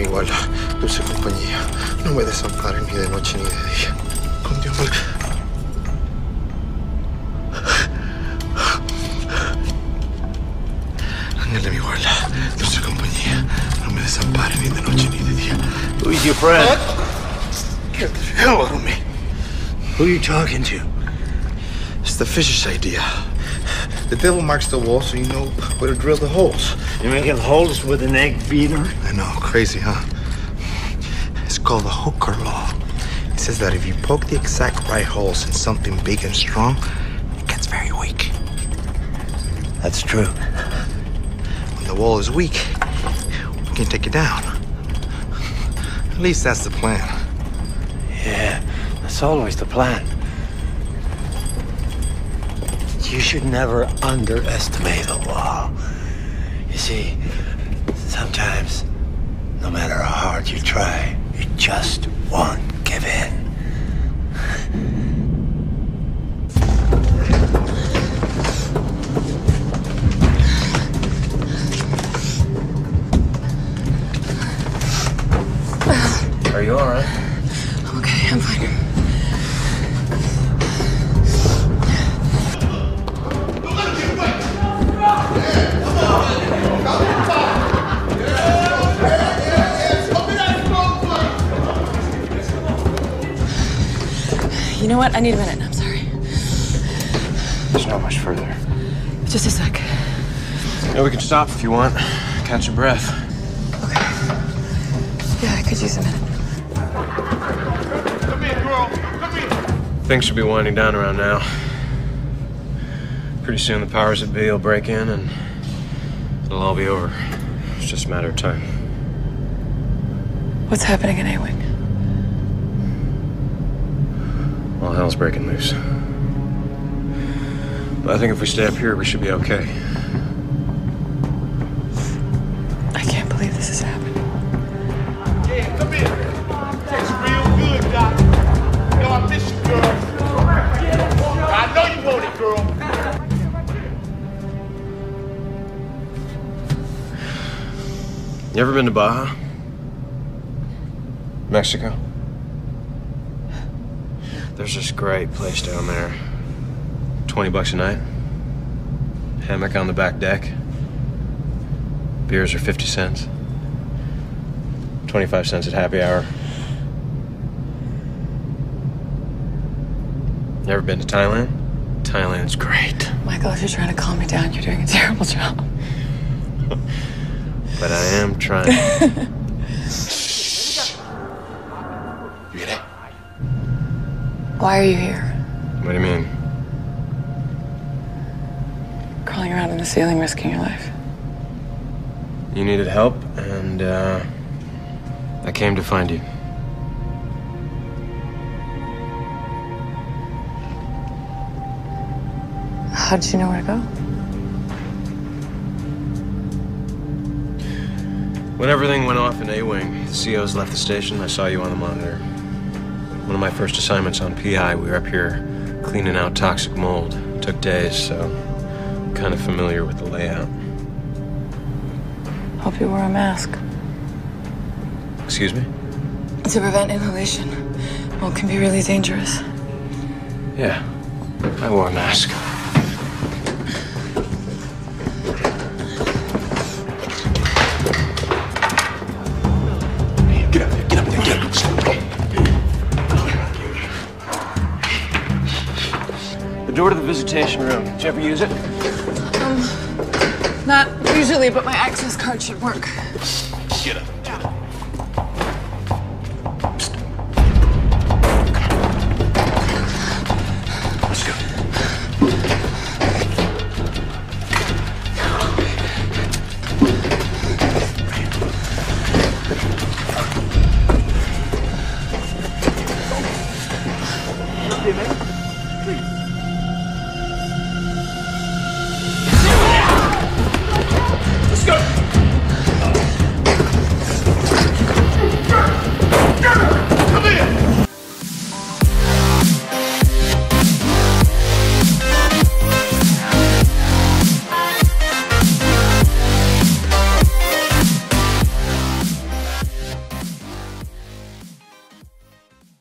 mi guarda, dulce compañía. No me desampares ni de noche ni de día. Con Dios me... Ángel de mi guarda, dulce compañía. No me desampares ni de noche ni de día. Who's your friend? Get the hell out of me. Who are you talking to? It's the fish's idea. The devil marks the wall so you know where to drill the holes. You're making holes with an egg beater? I know, crazy, huh? It's called the Hooke's law. It says that if you poke the exact right holes in something big and strong, it gets very weak. That's true. When the wall is weak, we can take it down. At least that's the plan. Yeah, that's always the plan. You should never underestimate the wall. You see, sometimes, no matter how hard you try, you just won't give in. Are you all know what? I need a minute. I'm sorry. There's not much further. Just a sec. Yeah, we can stop if you want. Catch your breath. Okay. Yeah, I could use a minute. Come here, girl. Come here. Things should be winding down around now. Pretty soon the powers that be will break in and it'll all be over. It's just a matter of time. What's happening in A-Wing? All hell's breaking loose. But I think if we stay up here, we should be okay. I can't believe this is happening. Yeah, come here. Tastes real good, Doc. You know I miss you, girl. I know you want it, girl. You ever been to Baja? Mexico? There's this great place down there. 20 bucks a night. Hammock on the back deck. Beers are 50 cents. 25 cents at happy hour. Never been to Thailand? Thailand's great. Michael, if you're trying to calm me down, you're doing a terrible job. But I am trying. Why are you here? what do you mean? Crawling around in the ceiling, risking your life. You needed help, and uh, I came to find you. How did you know where to go? When everything went off in A-Wing, the COs left the station, I saw you on the monitor. One of my first assignments on PI, we were up here cleaning out toxic mold. Took days, so I'm kind of familiar with the layout. Hope you wore a mask. Excuse me? To prevent inhalation. Mold can be really dangerous. Yeah, I wore a mask. The door to the visitation room. Did you ever use it? Um, not usually, but my access card should work. Get up. Let's go. Please.